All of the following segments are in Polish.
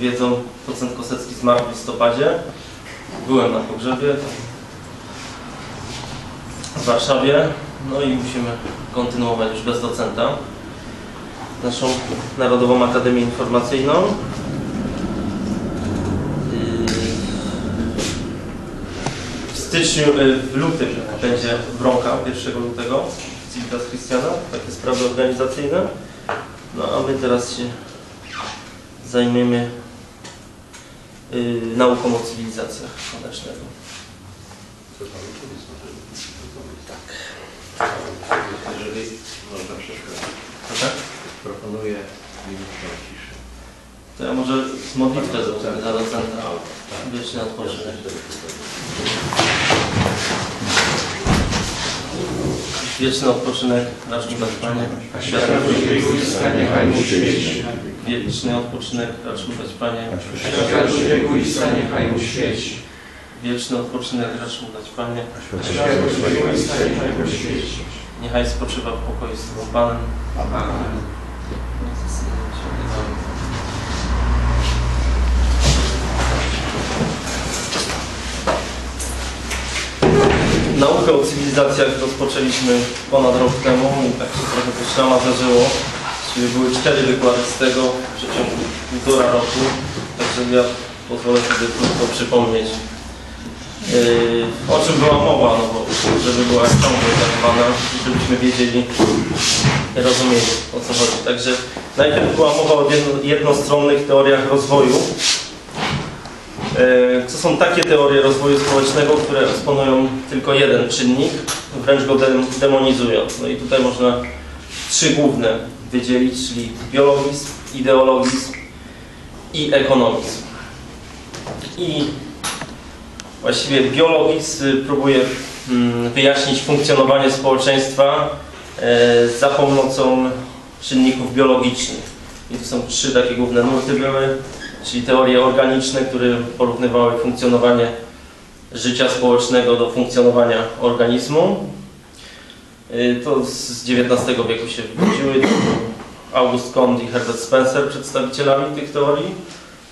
wiedzą, docent Kosecki zmarł w listopadzie. Byłem na pogrzebie w Warszawie. No i musimy kontynuować już bez docenta naszą Narodową Akademię Informacyjną. W styczniu, y, w lutym będzie Bronka, 1 lutego, Civitas Christiana, takie sprawy organizacyjne. No a my teraz się zajmiemy nauką o cywilizacjach słonecznego. Jeżeli można przeszkadzać, Tak? proponuję minutę ciszy. To ja może modlitwę zrobimy za docenta. Wieczny odpoczynek. Wieczny odpoczynek racz mi dać Panie. niechaj mu świeci. Wieczny odpoczynek racz mi dać Panie. Światło wiekuista niechaj mu świeci. Wieczny odpoczynek racz mi dać Panie. Światło wiekuista niechaj mu świeci. Niechaj spoczywa w pokoju z Panem. Amen. Naukę o cywilizacjach rozpoczęliśmy ponad rok temu tak się trochę to ślamaszerzyło. Czyli były cztery wykłady z tego w przeciągu półtora roku. Także ja pozwolę sobie krótko przypomnieć yy, o czym była mowa, no bo żeby była ciągle zadawana, żebyśmy wiedzieli rozumieli o co chodzi. Także najpierw była mowa o jedno, jednostronnych teoriach rozwoju. E, To są takie teorie rozwoju społecznego, które eksponują tylko jeden czynnik, wręcz go dem- demonizując. No i tutaj można trzy główne wydzielić, czyli biologizm, ideologizm i ekonomizm. I właściwie biologizm próbuje mm, wyjaśnić funkcjonowanie społeczeństwa e, za pomocą czynników biologicznych. I tu są trzy takie główne nurty były czyli teorie organiczne, które porównywały funkcjonowanie życia społecznego do funkcjonowania organizmu. Y, To z XIX wieku się był August Comte i Herbert Spencer przedstawicielami tych teorii.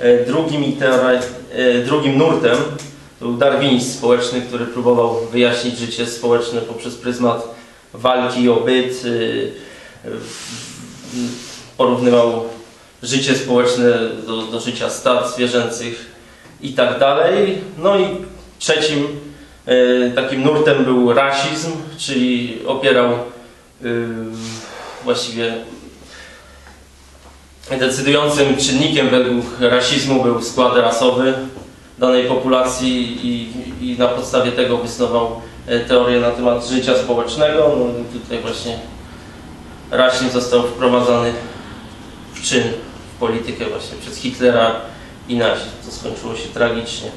Y, Drugim, teori- y, drugim nurtem był darwinizm społeczny, który próbował wyjaśnić życie społeczne poprzez pryzmat walki o byt. Porównywał życie społeczne do, do życia stad zwierzęcych i tak dalej. No i trzecim e, takim nurtem był rasizm, czyli opierał e, właściwie decydującym czynnikiem według rasizmu był skład rasowy danej populacji i, i na podstawie tego wysnuwał e, teorię na temat życia społecznego. No tutaj właśnie rasizm został wprowadzany w czyn politykę właśnie przez Hitlera i nazizm. To skończyło się tragicznie.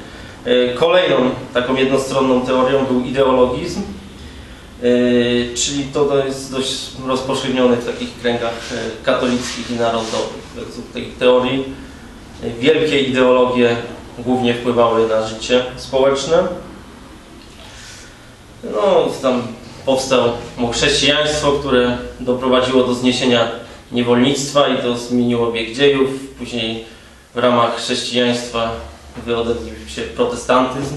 E, Kolejną taką jednostronną teorią był ideologizm, e, czyli to, jest dość rozpowszechnione w takich kręgach e, katolickich i narodowych. Według tej teorii wielkie ideologie głównie wpływały na życie społeczne. No, tam powstało chrześcijaństwo, które doprowadziło do zniesienia niewolnictwa i to zmieniło bieg dziejów. Później w ramach chrześcijaństwa wyodrębnił się protestantyzm,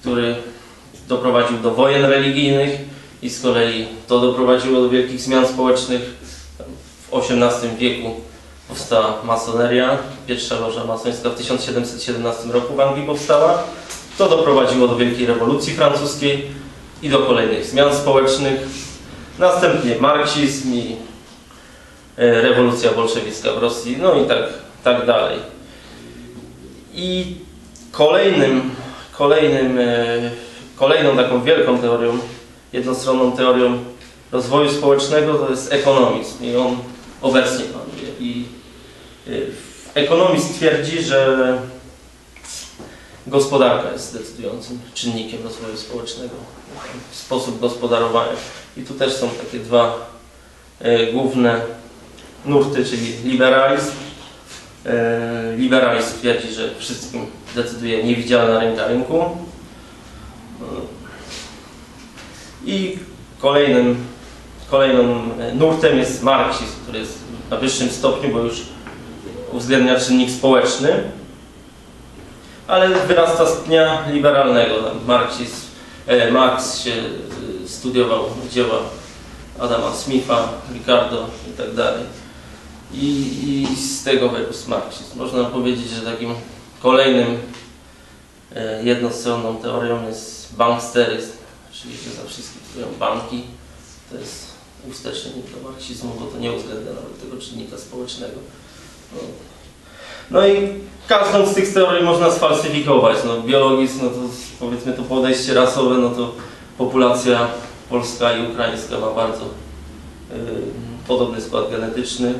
który doprowadził do wojen religijnych i z kolei to doprowadziło do wielkich zmian społecznych. W XVIII wieku powstała masoneria. Pierwsza loża masońska w 1717 roku w Anglii powstała. To doprowadziło do Wielkiej Rewolucji Francuskiej i do kolejnych zmian społecznych. Następnie marksizm i rewolucja bolszewicka w Rosji, no i tak, tak dalej. I kolejnym, kolejnym, e, kolejną taką wielką teorią, jednostronną teorią rozwoju społecznego to jest ekonomizm i on obecnie panuje. I e, ekonomizm twierdzi, że gospodarka jest decydującym czynnikiem rozwoju społecznego, sposób gospodarowania. I tu też są takie dwa e, główne nurty, czyli liberalizm. E, liberalizm twierdzi, że wszystkim decyduje niewidzialna ręka rynku. E, I kolejnym, kolejnym nurtem jest marksizm, który jest na wyższym stopniu, bo już uwzględnia czynnik społeczny, ale wyrasta z dnia liberalnego. Tam Marxizm, e, Marx się e, studiował dzieła Adama Smitha, Ricardo i tak. I, I z tego wyrósł marksizm. Można powiedzieć, że takim kolejnym e, jednostronną teorią jest banksteryzm, czyli że za wszystkim stoją banki. To jest ustecznik do marksizmu, bo to nie uwzględnia nawet tego czynnika społecznego. No, no i każdą z tych teorii można sfalsyfikować. No, biologizm, no to powiedzmy to podejście rasowe, no to populacja polska i ukraińska ma bardzo y, podobny skład genetyczny.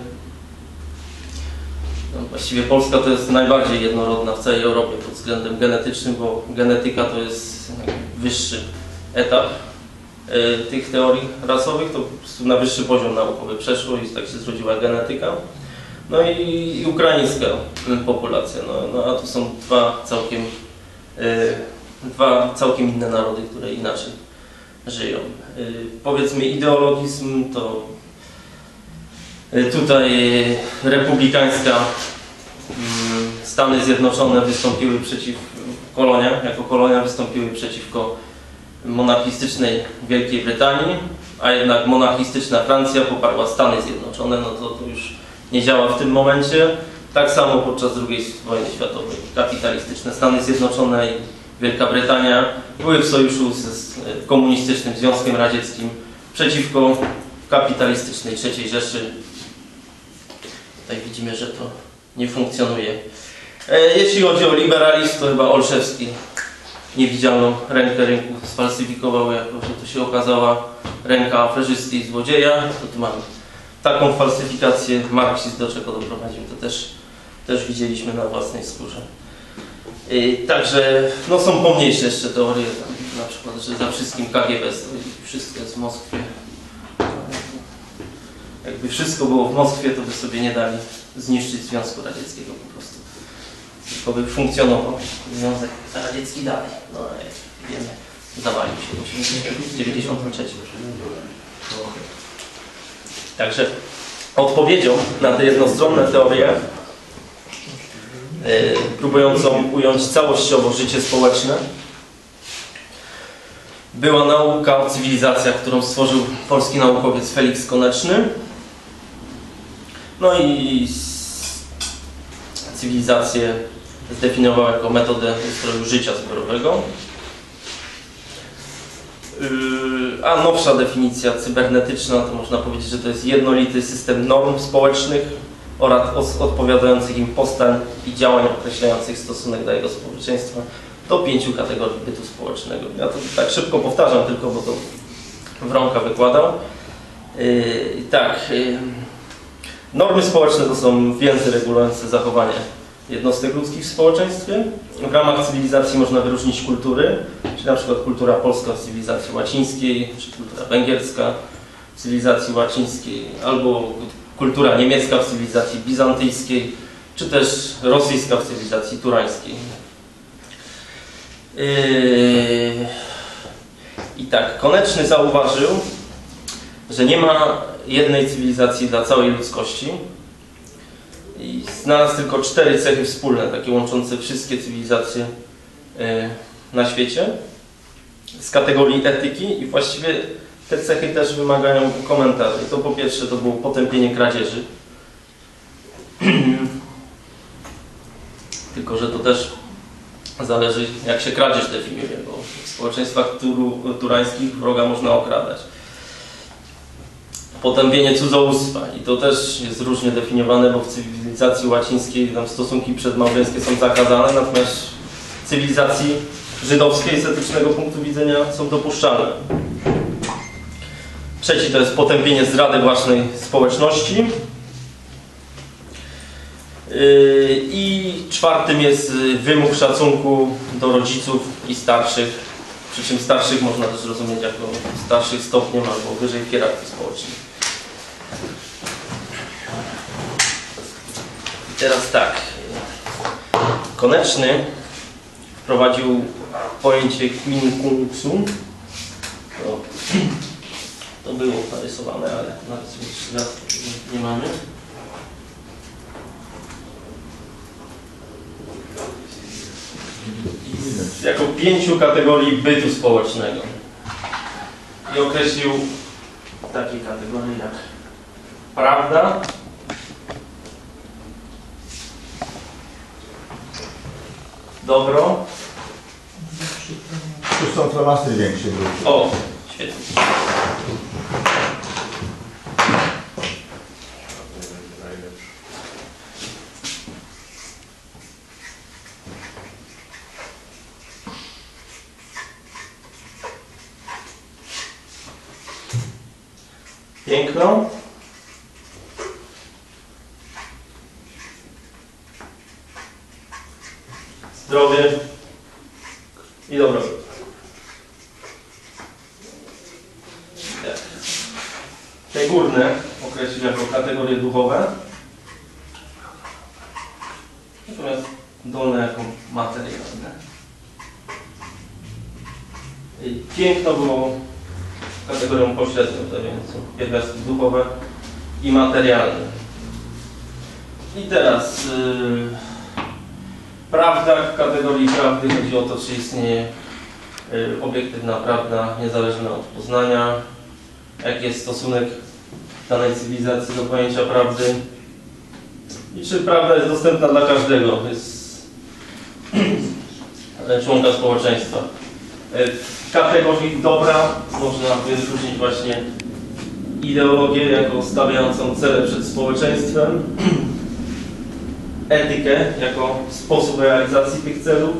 No, właściwie Polska to jest najbardziej jednorodna w całej Europie pod względem genetycznym, bo genetyka to jest wyższy etap y, tych teorii rasowych, to na wyższy poziom naukowy przeszło i tak się zrodziła genetyka. No i, i ukraińska populacja, no, no a tu są dwa całkiem, y, dwa całkiem inne narody, które inaczej żyją. Y, powiedzmy ideologizm to tutaj republikańska mm, Stany Zjednoczone wystąpiły przeciw kolonia, jako kolonia wystąpiły przeciwko monarchistycznej Wielkiej Brytanii, a jednak monarchistyczna Francja poparła Stany Zjednoczone, no to, to już nie działa w tym momencie. Tak samo podczas II wojny światowej. Kapitalistyczne Stany Zjednoczone i Wielka Brytania były w sojuszu z komunistycznym Związkiem Radzieckim przeciwko kapitalistycznej III Rzeszy. Tutaj widzimy, że to nie funkcjonuje. E, Jeśli chodzi o liberalizm, to chyba Olszewski niewidzialną rękę rynku sfalsyfikował, jako że to się okazała ręka aferzysty i złodzieja. To tu mamy taką falsyfikację marksizm do czego doprowadził, to też, też widzieliśmy na własnej skórze. Yy, także no, są pomniejsze jeszcze teorie, na przykład, że za wszystkim KGB stoi, wszystko jest w Moskwie. Jakby wszystko było w Moskwie, to by sobie nie dali zniszczyć Związku Radzieckiego po prostu. Tylko by funkcjonował Związek Radziecki dalej. No jak wiemy, zawalił się w 1993. Także odpowiedzią na te jednostronne teorie, yy, próbującą ująć całościowo życie społeczne, była nauka o cywilizacjach, którą stworzył polski naukowiec Felix Koneczny. No i cywilizację zdefiniował jako metodę ustroju życia zbiorowego. Yy, A nowsza definicja cybernetyczna to można powiedzieć, że to jest jednolity system norm społecznych oraz odpowiadających im postań i działań określających stosunek do jego społeczeństwa do pięciu kategorii bytu społecznego. Ja to tak szybko powtarzam tylko, bo to Wronka wykładał. Yy, tak, yy, normy społeczne to są więzy regulujące zachowanie jednostek ludzkich w społeczeństwie. W ramach cywilizacji można wyróżnić kultury, czyli na przykład kultura polska w cywilizacji łacińskiej, czy kultura węgierska w cywilizacji łacińskiej, albo kultura niemiecka w cywilizacji bizantyjskiej, czy też rosyjska w cywilizacji turańskiej. Yy, I tak, Koneczny zauważył, że nie ma jednej cywilizacji dla całej ludzkości, i znalazł tylko cztery cechy wspólne, takie łączące wszystkie cywilizacje e, na świecie z kategorii etyki i właściwie te cechy też wymagają komentarza. I to po pierwsze to było potępienie kradzieży. Tylko, że to też zależy jak się kradzież definiuje, bo w społeczeństwach turańskich wroga można okradać potępienie cudzołóstwa i to też jest różnie definiowane, bo w cywilizacji łacińskiej tam stosunki przedmałżeńskie są zakazane, natomiast w cywilizacji żydowskiej z etycznego punktu widzenia są dopuszczalne. Trzeci to jest potępienie zdrady własnej społeczności. Yy, I czwartym jest wymóg szacunku do rodziców i starszych, przy czym starszych można też rozumieć jako starszych stopniem albo wyżej w hierarchii społecznej. Teraz tak. Koneczny wprowadził pojęcie quincunxum. To, to było narysowane, ale narysuję raz nie mamy. Jako pięciu kategorii bytu społecznego. I określił takie kategorie jak prawda, dobro, Tu są flomasty większe o, świetnie, Najlepszy. Zdrowie i dobro. Tak. Te górne określił jako kategorie duchowe, natomiast dolne jako materialne. Piękno było kategorią pośrednią, to więc są pierwiastki duchowe i materialne. I teraz yy, prawda, w kategorii prawdy chodzi o to, czy istnieje yy, obiektywna prawda, niezależna od poznania, jaki jest stosunek danej cywilizacji do pojęcia prawdy? I czy prawda jest dostępna dla każdego, jest członka społeczeństwa. Yy, w kategorii dobra można wyróżnić właśnie ideologię jako stawiającą cele przed społeczeństwem, etykę jako sposób realizacji tych celów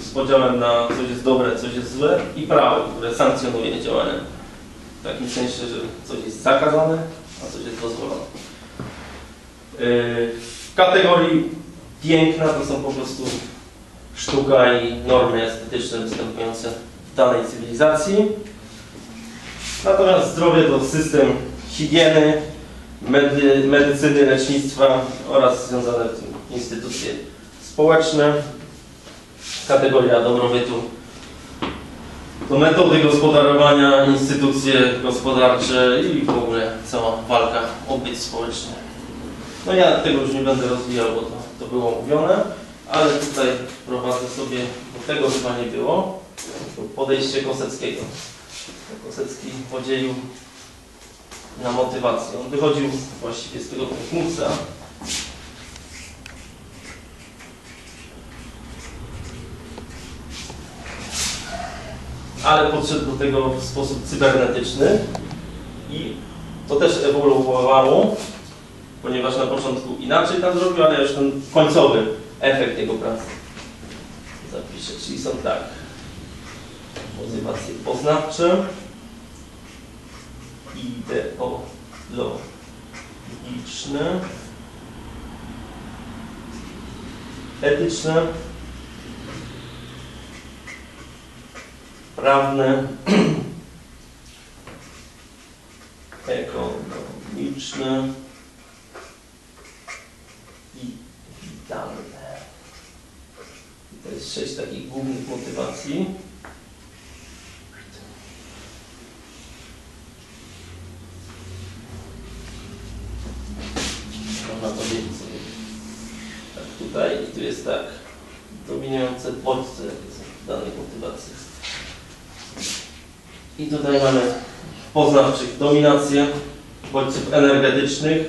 z podziałem na coś jest dobre, coś jest złe i prawo, które sankcjonuje działania. W takim sensie, że coś jest zakazane, a coś jest dozwolone. Yy, W kategorii piękna to są po prostu sztuka i normy estetyczne występujące w danej cywilizacji. Natomiast zdrowie to system higieny, medy, medycyny, lecznictwa oraz związane z tym instytucje społeczne. Kategoria dobrobytu to metody gospodarowania, instytucje gospodarcze i w ogóle cała walka o byt społeczny. No ja tego już nie będę rozwijał, bo to, to było mówione, ale tutaj prowadzę sobie, bo tego chyba nie było, podejście Koseckiego. Kosecki podzielił na motywację. On wychodził właściwie z tego punkta. Ale podszedł do tego w sposób cybernetyczny i to też ewoluowało, ponieważ na początku inaczej tam zrobił, ale już ten końcowy efekt jego pracy zapiszę. Czyli są tak. Motywacje poznawcze, ideologiczne, etyczne, prawne, ekonomiczne i witalne. I to jest sześć takich głównych motywacji. Można powiedzieć sobie tak tutaj i tu jest tak dominujące bodźce jakie są w danej motywacji. I tutaj mamy poznawczych dominację bodźców energetycznych,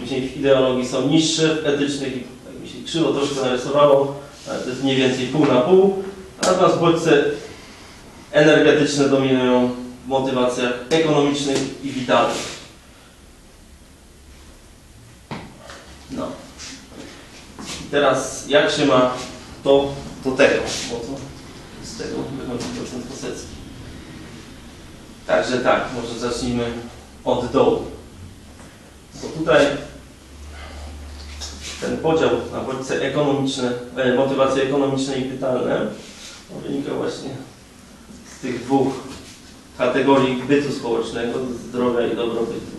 później w ideologii są niższe, w etycznych, tak mi się krzywo troszkę narysowało, ale to jest mniej więcej pół na pół, natomiast bodźce energetyczne dominują w motywacjach ekonomicznych i witalnych. No. I teraz jak się ma to do tego, bo to z tego wychodzi procent posecki. Także tak, może zacznijmy od dołu. Bo tutaj ten podział na bodźce ekonomiczne, e, motywacje ekonomiczne i pytalne wynika właśnie z tych dwóch kategorii bytu społecznego, zdrowia i dobrobytu.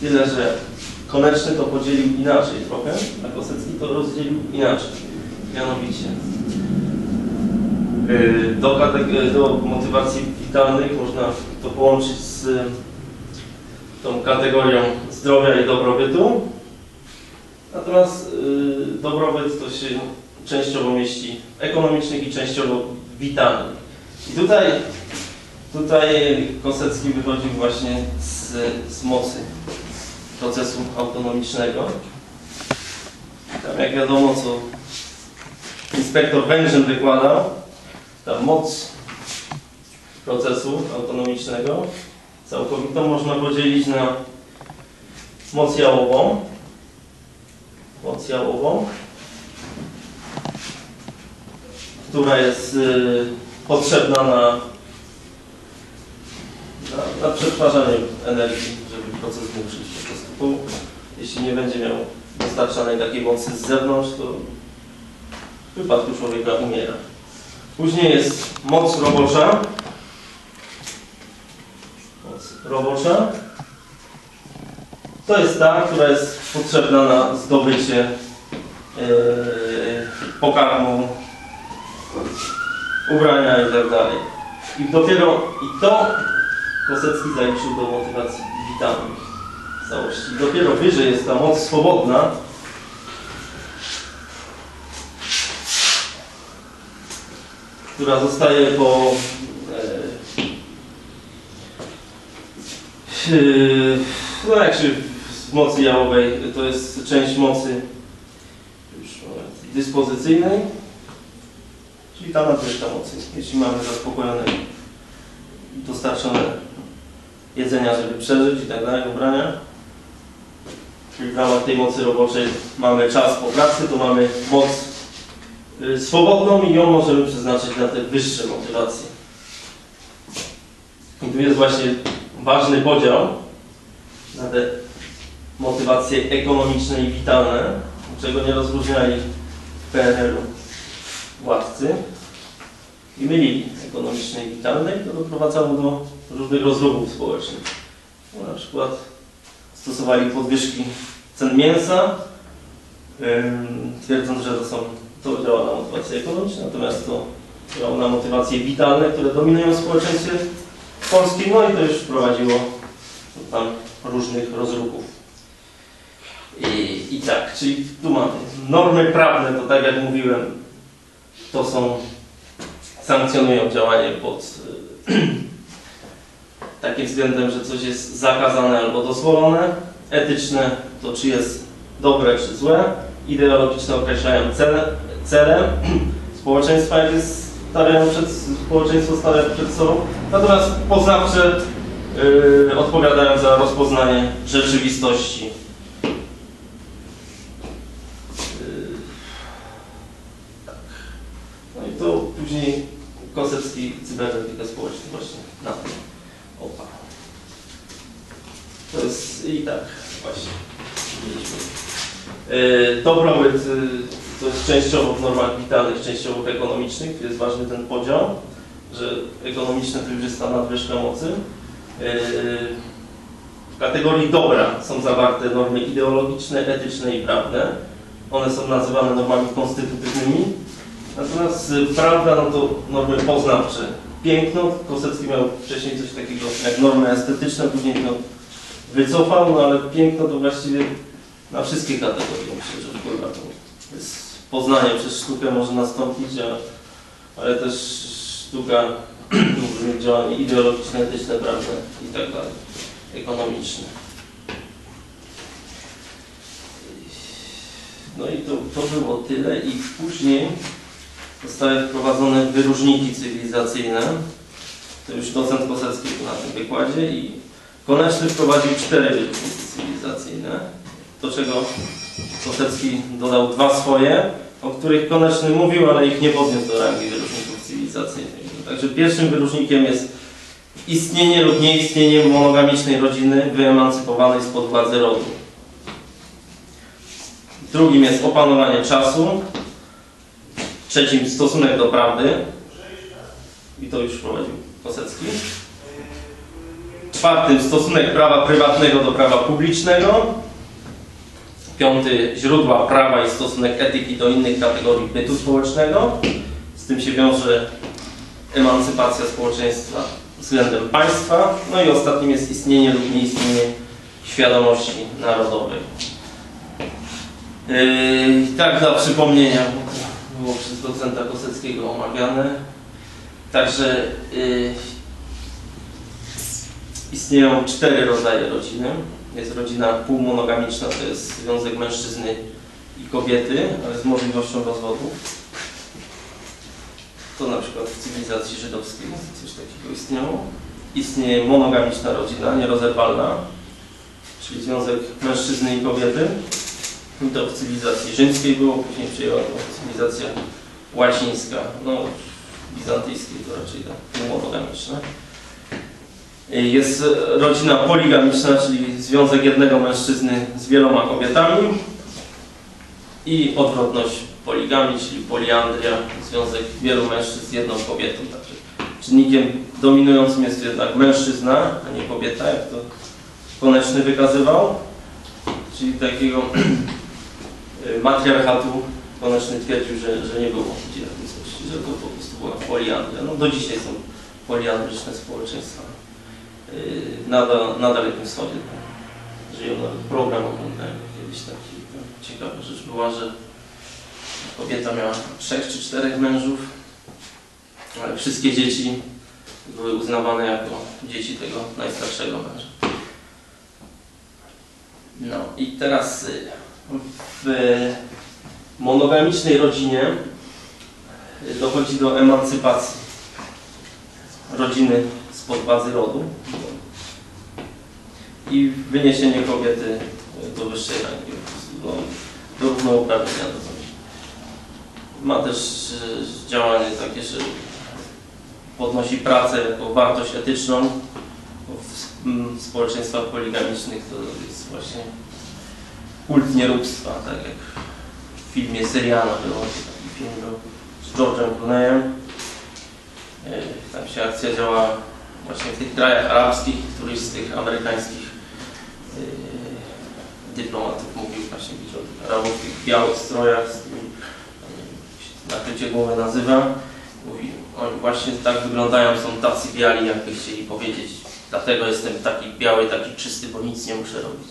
Tyle, że Koneczny to podzielił inaczej trochę, a Kosecki to rozdzielił inaczej. Mianowicie do, kateg- do motywacji witalnych można to połączyć z y, tą kategorią zdrowia i dobrobytu. Natomiast yy, dobrobyt to się częściowo mieści ekonomicznych i częściowo witalnej. I tutaj, tutaj Kosecki wychodził właśnie z, z mocy procesu autonomicznego. Tam jak wiadomo, co inspektor Węgrzyn wykładał, ta moc procesu autonomicznego całkowitą można podzielić na moc jałową, moc jałową, która jest y, potrzebna na, na, na przetwarzanie energii, żeby proces mógł żyć po prostu. Bo jeśli nie będzie miał dostarczanej takiej mocy z zewnątrz, to w wypadku człowieka umiera. Później jest moc robocza. Moc robocza. To jest ta, która jest potrzebna na zdobycie yy, pokarmu, ubrania i tak dalej. I dopiero i to Kosecki zaliczył do motywacji witalnej w całości. I dopiero wyżej jest ta moc swobodna, która zostaje po e, e, no jak się z mocy jałowej, to jest część mocy moment, dyspozycyjnej, czyli ta nadwyżka mocy, jeśli mamy zaspokojone dostarczone jedzenia, żeby przeżyć i tak dalej, ubrania. Czyli w ramach tej mocy roboczej mamy czas po pracy, to mamy moc swobodną i ją możemy przeznaczyć na te wyższe motywacje. I tu jest właśnie ważny podział na te motywacje ekonomiczne i witalne, czego nie rozróżniali w PRL-u władcy i mylili ekonomiczne i witalne i to doprowadzało do różnych rozruchów społecznych. No, na przykład stosowali podwyżki cen mięsa, twierdząc, że to są to działa na motywacje ekonomiczne, natomiast to działa na motywacje witalne, które dominują w społeczeństwie polskim, no i to już wprowadziło tam różnych rozruchów. I, I tak, czyli tu mamy normy prawne, to tak jak mówiłem, to są, sankcjonują działanie pod takim względem, że coś jest zakazane albo dozwolone, etyczne to czy jest dobre czy złe, ideologiczne określają cele, cele społeczeństwa, jakie stawiają przed, społeczeństwo stawia przed sobą, natomiast poznawcze yy, odpowiadają za rozpoznanie rzeczywistości. Yy, tak. No i to później Kosecki cybernetyka społeczna właśnie na tym oparł. To jest i tak właśnie. Yy, dobrobyt yy, to jest częściowo w normach witalnych, częściowo w ekonomicznych. Jest ważny ten podział, że ekonomiczne to już jest ta nadwyżka mocy. Yy, w kategorii dobra są zawarte normy ideologiczne, etyczne i prawne. One są nazywane normami konstytutywnymi. Natomiast y, prawda, no to normy poznawcze. Piękno, Kosecki miał wcześniej coś takiego jak normy estetyczne, później to wycofał, no ale piękno to właściwie na wszystkie kategorie myślę, że wpływa. To poznanie przez sztukę może nastąpić, ale też sztuka może mieć działanie ideologiczne, etyczne, prawne i tak dalej, ekonomiczne. No i to, to było tyle i później zostały wprowadzone wyróżniki cywilizacyjne. To już docent Kosecki na tym wykładzie i Koneczny wprowadził cztery wyróżniki cywilizacyjne, do czego Kosecki dodał dwa swoje, o których Koneczny mówił, ale ich nie podniósł do rangi wyróżników cywilizacyjnych. Także pierwszym wyróżnikiem jest istnienie lub nieistnienie monogamicznej rodziny wyemancypowanej spod władzy rodu. Drugim jest opanowanie czasu. Trzecim stosunek do prawdy. I to już wprowadził Kosecki. Czwartym stosunek prawa prywatnego do prawa publicznego. Piąty źródła prawa i stosunek etyki do innych kategorii bytu społecznego. Z tym się wiąże emancypacja społeczeństwa względem państwa. No i ostatnim jest istnienie lub nieistnienie świadomości narodowej. Yy, tak dla przypomnienia, bo to było przez docenta Koseckiego omawiane. Także y, istnieją cztery rodzaje rodziny. Jest rodzina półmonogamiczna, to jest związek mężczyzny i kobiety, ale z możliwością rozwodu. To na przykład w cywilizacji żydowskiej coś takiego istniało. Istnieje monogamiczna rodzina, nierozerwalna, czyli związek mężczyzny i kobiety. I To w cywilizacji rzymskiej było, później przyjęła to cywilizacja łacińska, no bizantyjskiej to raczej tak. Jest rodzina poligamiczna, czyli związek jednego mężczyzny z wieloma kobietami i odwrotność poligami, czyli poliandria, związek wielu mężczyzn z jedną kobietą. Także czynnikiem dominującym jest jednak mężczyzna, a nie kobieta, jak to Koneczny wykazywał, czyli takiego matriarchatu Koneczny twierdził, że, że nie było dzielniczości, że to po prostu była poliandria. No do dzisiaj są poliandryczne społeczeństwa. Yy, Nadal, nadal w tym wschodzie żyją nawet program oglądałem kiedyś taki, to ciekawa rzecz była, że kobieta miała trzech czy czterech mężów, ale wszystkie dzieci były uznawane jako dzieci tego najstarszego męża. No i teraz y, w monogamicznej rodzinie y, dochodzi do emancypacji rodziny spod bazy rodu i wyniesienie kobiety do wyższej rangi, do, do równouprawnienia. Ma też y, działanie takie, że podnosi pracę jako wartość etyczną. W społeczeństwach poligamicznych to jest właśnie kult nieróbstwa, tak jak w filmie Seriana było, taki film był z George'em Clooneyem. E, Tam się akcja działa właśnie w tych krajach arabskich, któryś z tych amerykańskich e, dyplomatów mówił właśnie gdzieś o Arabów tych białych strojach, z tymi, się nakrycie głowy nazywa. Mówi, oni właśnie tak wyglądają, są tacy biali, jakby chcieli powiedzieć. Dlatego jestem taki biały, taki czysty, bo nic nie muszę robić.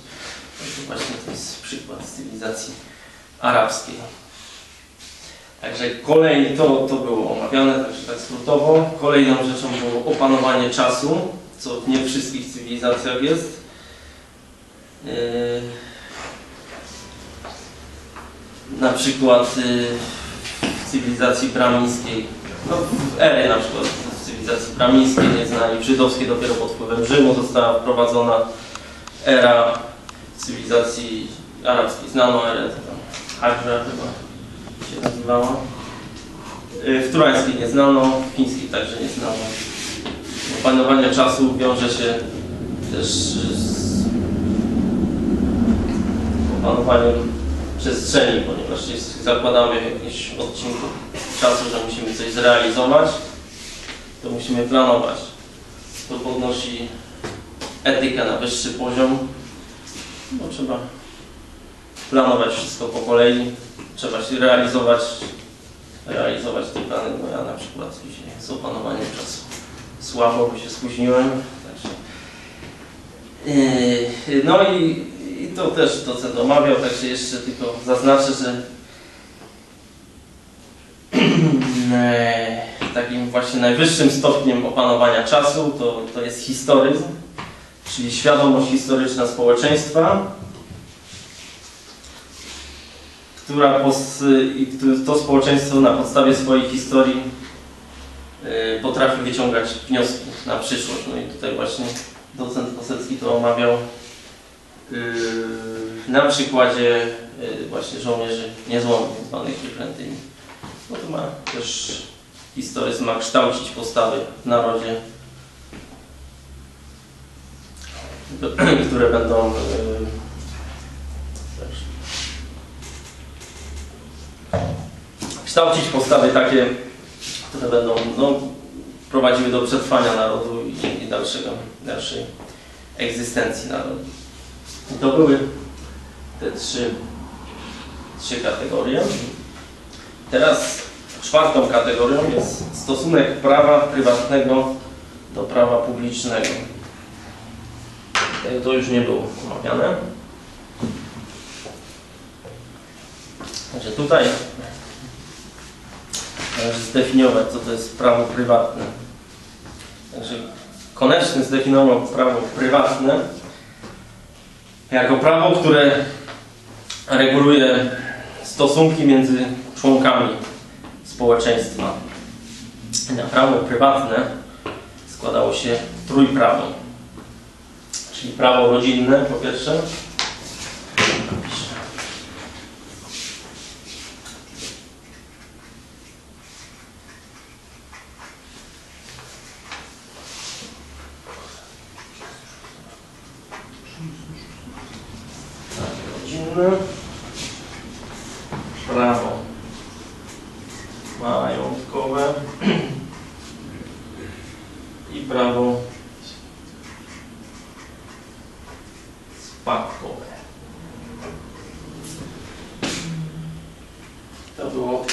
Także właśnie to jest przykład cywilizacji arabskiej. Także kolej, to, to było omawiane, tak skrótowo. Kolejną rzeczą było opanowanie czasu, co w nie wszystkich cywilizacjach jest. Yy, na przykład yy, w cywilizacji bramińskiej, no w ery na przykład w cywilizacji bramińskiej nie znali, żydowskiej dopiero pod wpływem Rzymu została wprowadzona era cywilizacji arabskiej. Znano erę, Hadża chyba się nazywała. Y, W turańskiej nie znano, w chińskiej także nie znano. Opanowanie czasu wiąże się też z opanowaniem przestrzeni, ponieważ jest, zakładamy w jakimś odcinku czasu, że musimy coś zrealizować, to musimy planować. To podnosi etykę na wyższy poziom, bo trzeba planować wszystko po kolei, trzeba się realizować, realizować te plany. No ja na przykład dzisiaj z opanowaniem czasu słabo, bo się spóźniłem. Także. Yy, No i, i to też docent omawiał, także jeszcze tylko zaznaczę, że e, takim właśnie najwyższym stopniem opanowania czasu to, to jest historyzm, czyli świadomość historyczna społeczeństwa, która to społeczeństwo na podstawie swojej historii e, potrafi wyciągać wnioski na przyszłość. No i tutaj właśnie docent Posecki to omawiał yy, na przykładzie yy, właśnie żołnierzy niezłomnych, zwanych wyklętymi. No to ma też historyzm ma kształcić postawy w narodzie, które będą yy, kształcić postawy takie, które będą no, prowadziły do przetrwania narodu i, i dalszego, dalszej egzystencji narodu. I to były te trzy, trzy kategorie. Teraz czwartą kategorią jest stosunek prawa prywatnego do prawa publicznego. To już nie było omawiane. Także tutaj zdefiniować, co to jest prawo prywatne. Także Koneczny zdefiniował prawo prywatne jako prawo, które reguluje stosunki między członkami społeczeństwa. Na prawo prywatne składało się trójprawo, czyli prawo rodzinne po pierwsze, rodzinne, prawo majątkowe i prawo spadkowe. To było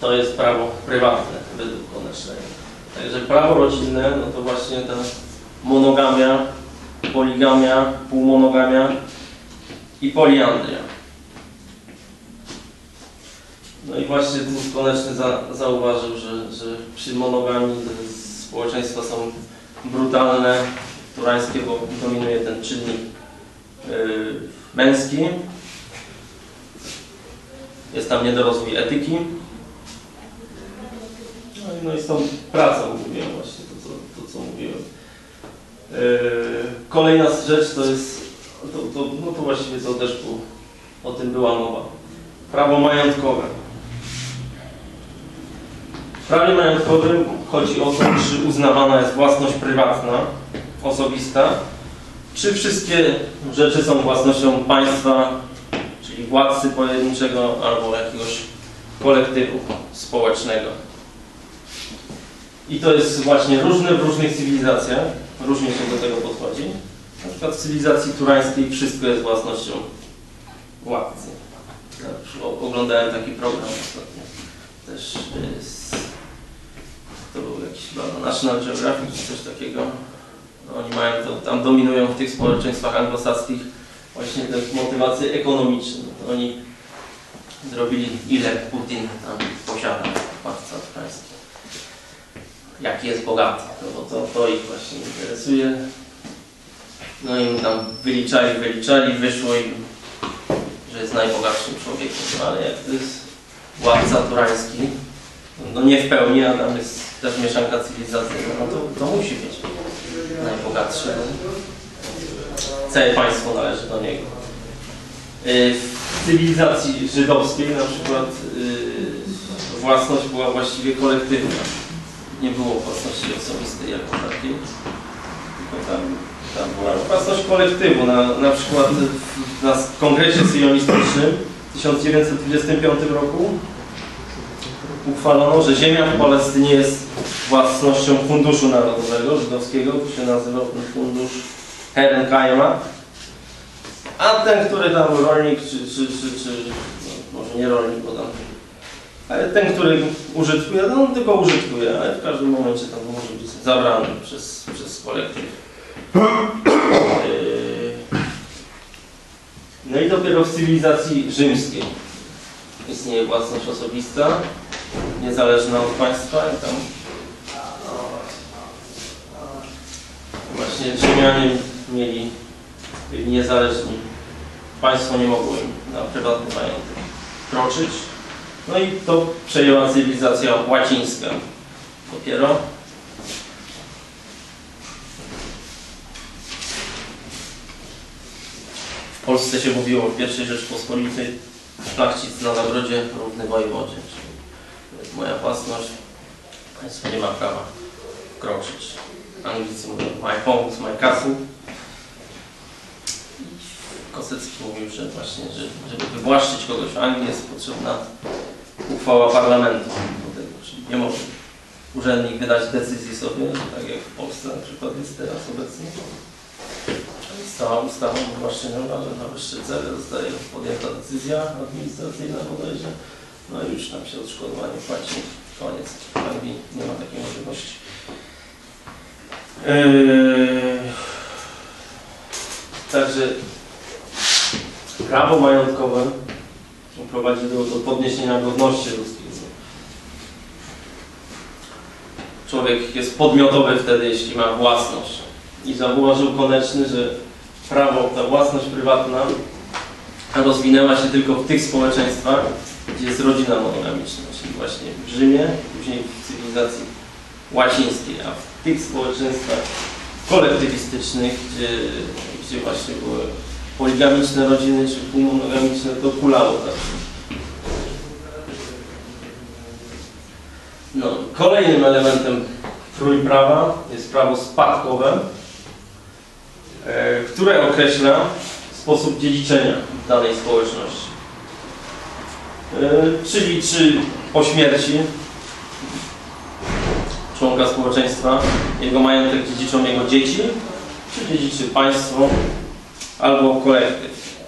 to jest prawo prywatne według Konecznego. Także prawo rodzinne, no to właśnie ta monogamia, poligamia, półmonogamia i poliandria. No i właśnie tu Koneczny za, zauważył, że, że przy monogamii te społeczeństwa są brutalne, turańskie, bo dominuje ten czynnik yy, męski. Jest tam niedorozwój etyki. No i, no i z tą pracą mówiłem właśnie to, co, to, co mówiłem. Yy, kolejna rzecz to jest, to, to, no to właściwie to też było, o tym była mowa. Prawo majątkowe. W prawie majątkowym chodzi o to, czy uznawana jest własność prywatna, osobista, czy wszystkie rzeczy są własnością państwa, czyli władcy pojedynczego albo jakiegoś kolektywu społecznego. I to jest właśnie różne w różnych cywilizacjach, różnie się do tego podchodzi. Na przykład w cywilizacji turańskiej wszystko jest własnością władcy. Ja oglądałem taki program ostatnio. Też y, z, to był jakiś chyba National Geographic czy coś takiego. No, oni mają to, tam dominują w tych społeczeństwach anglosaskich właśnie te motywacje ekonomiczne. To oni zrobili ile Putin tam posiada władca turański. Jaki jest bogaty, no bo to, to ich właśnie interesuje. No i tam wyliczali, wyliczali, wyszło im, że jest najbogatszym człowiekiem, no ale jak to jest władca turański, no nie w pełni, a tam jest też mieszanka cywilizacyjna, no to, to musi być najbogatszy. Całe państwo należy do niego. Y, W cywilizacji żydowskiej na przykład y, własność była właściwie kolektywna. Nie było własności osobistej jako takiej, tam, tam była własność kolektywu. Na, na przykład w, na kongresie syjonistycznym w 1925 roku uchwalono, że ziemia w Palestynie jest własnością Funduszu Narodowego Żydowskiego, to się nazywał fundusz Heren Kajma. A ten, który tam rolnik, czy, czy, czy, czy no, może nie rolnik, bo tam, ale ten, który użytkuje, no on tylko użytkuje, ale w każdym momencie tam może być zabrany przez, przez kolektyw. Yy, No i dopiero w cywilizacji rzymskiej istnieje własność osobista, niezależna od państwa i tam właśnie Rzymianie mieli, byli niezależni. Państwo nie mogło im na prywatny majątek kroczyć. No i to przejęła cywilizacja łacińska dopiero. W Polsce się mówiło w pierwszej Rzeczpospolitej szlachcic na nagrodzie równy wojewodzie. Czyli moja własność, państwo nie ma prawa wkroczyć. Anglicy mówią my home my castle. Kosecki mówił, że właśnie, że, żeby wywłaszczyć kogoś w Anglii jest potrzebna uchwała parlamentu czyli nie może urzędnik wydać decyzji sobie, tak jak w Polsce na przykład jest teraz obecnie. Z cała ustawą wywłaszczeniowa, że na wyższe cele zostaje podjęta decyzja administracyjna bodajże, no i już tam się odszkodowanie płaci, koniec. Anglii nie ma takiej możliwości. Yy, Także prawo majątkowe prowadzi do, do podniesienia godności ludzkiej. Człowiek jest podmiotowy wtedy, jeśli ma własność. I zauważył Koneczny, że prawo, ta własność prywatna rozwinęła się tylko w tych społeczeństwach, gdzie jest rodzina monogamiczna, czyli właśnie w Rzymie, później w cywilizacji łacińskiej, a w tych społeczeństwach kolektywistycznych, gdzie, gdzie właśnie były poligamiczne rodziny czy półmonogamiczne, to kulało tak. No, kolejnym elementem trójprawa jest prawo spadkowe, które określa sposób dziedziczenia danej społeczności. E, Czyli czy po śmierci członka społeczeństwa jego majątek dziedziczą jego dzieci, czy dziedziczy państwo albo kolektyw,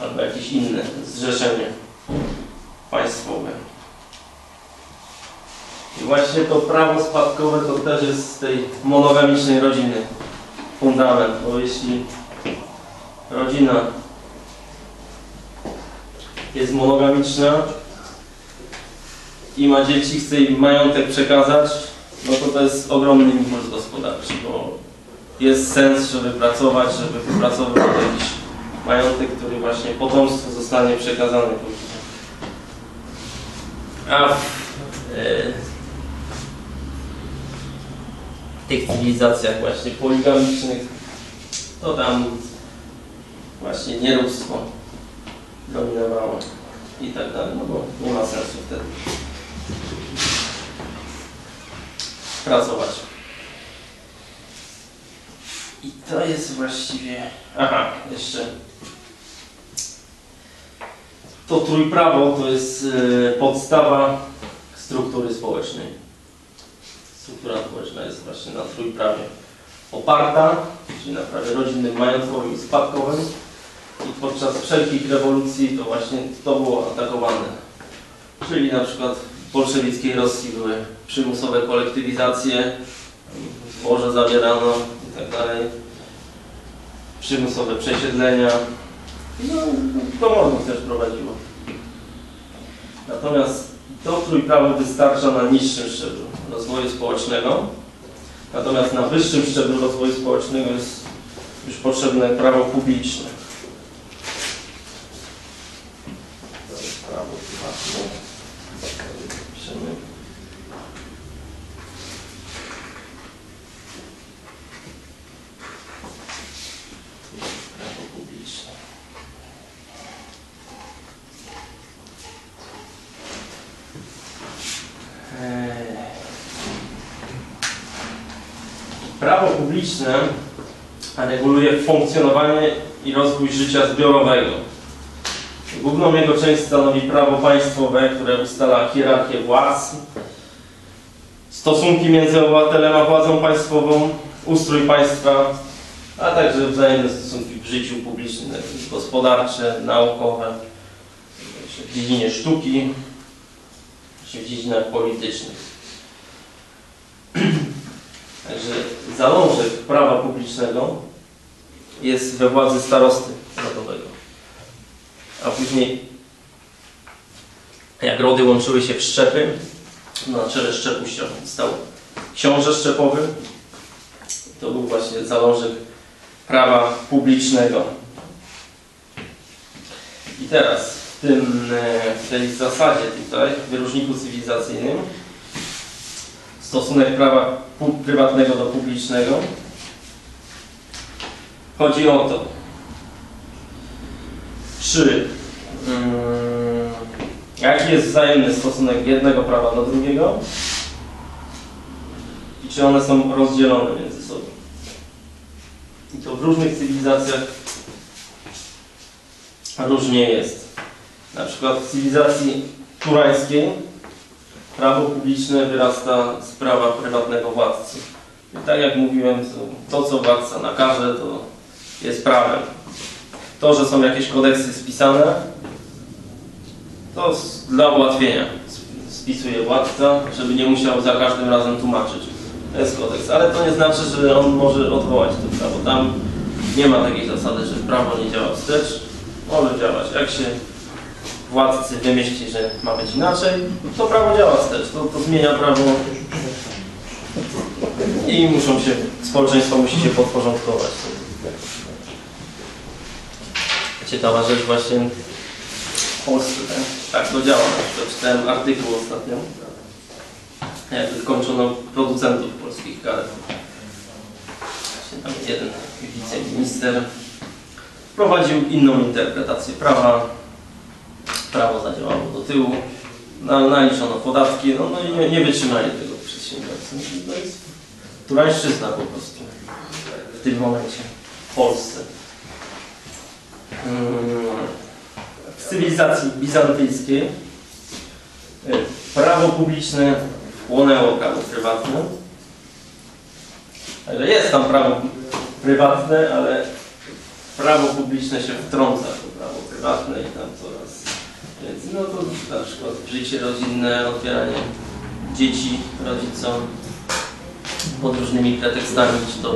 albo jakieś inne zrzeszenie państwowe. I właśnie to prawo spadkowe to też jest z tej monogamicznej rodziny fundament, bo jeśli rodzina jest monogamiczna i ma dzieci, chce im majątek przekazać, no to to jest ogromny impuls gospodarczy, bo jest sens, żeby pracować, żeby wypracowywać jakiś majątek, który właśnie potomstwu zostanie przekazany. A w, e, w tych cywilizacjach właśnie poligamicznych to tam właśnie nieróbstwo dominowało i tak dalej, no bo nie ma sensu wtedy pracować. I to jest właściwie... Aha, jeszcze... To trójprawo to jest e, podstawa struktury społecznej. Struktura społeczna jest właśnie na trójprawie oparta, czyli na prawie rodzinnym, majątkowym i spadkowym. I podczas wszelkich rewolucji to właśnie to było atakowane. Czyli na przykład w bolszewickiej Rosji były przymusowe kolektywizacje, zboże zabierano i tak przymusowe przesiedlenia. No, komunizm też prowadziło. Natomiast to trójprawo wystarcza na niższym szczeblu rozwoju społecznego, natomiast na wyższym szczeblu rozwoju społecznego jest już potrzebne prawo publiczne. To jest prawo prywatne. Piszemy. Prawo publiczne. Eee. Prawo publiczne reguluje funkcjonowanie i rozwój życia zbiorowego. Główną jego część stanowi prawo państwowe, które ustala hierarchię władz, stosunki między obywatelem a władzą państwową, ustrój państwa, a także wzajemne stosunki w życiu publicznym, gospodarcze, naukowe, w dziedzinie sztuki, czy w dziedzinach politycznych. Także zalążek prawa publicznego jest we władzy starosty rodowego. A później, jak rody łączyły się w szczepy, na czele szczepu stał książę szczepowy. To był właśnie zalążek prawa publicznego. I teraz w, tym, e, w tej zasadzie tutaj, w wyróżniku cywilizacyjnym, stosunek prawa prywatnego do publicznego. Chodzi o to, czy mm, jaki jest wzajemny stosunek jednego prawa do drugiego i czy one są rozdzielone między sobą. I to w różnych cywilizacjach różnie jest. Na przykład w cywilizacji turańskiej prawo publiczne wyrasta z prawa prywatnego władcy. I tak jak mówiłem, to co władca nakaże, to jest prawem. To, że są jakieś kodeksy spisane, to dla ułatwienia sp- spisuje władca, żeby nie musiał za każdym razem tłumaczyć. To jest kodeks, ale to nie znaczy, że on może odwołać to prawo. Tam nie ma takiej zasady, że prawo nie działa wstecz. Może działać. Jak się władcy wymyśli, że ma być inaczej, to prawo działa też. To, to zmienia prawo i muszą się, społeczeństwo musi się podporządkować. Ciekawa rzecz właśnie w Polsce, tak? tak to działa. Na przykład czytałem artykuł ostatnio, jak wykończono producentów polskich karet. Właśnie tam jeden wiceminister prowadził inną interpretację prawa. Prawo zadziałało do tyłu, na- naliczono podatki, no, no i nie, nie wytrzymali tego przedsiębiorcy. No To jest turańszczyzna po prostu w tym momencie w Polsce. W cywilizacji bizantyjskiej y, prawo publiczne wchłonęło prawo prywatne. Także jest tam prawo prywatne, ale prawo publiczne się wtrąca w prawo prywatne i tam coraz. Więc no to na przykład życie rodzinne, otwieranie dzieci rodzicom pod różnymi pretekstami, czy to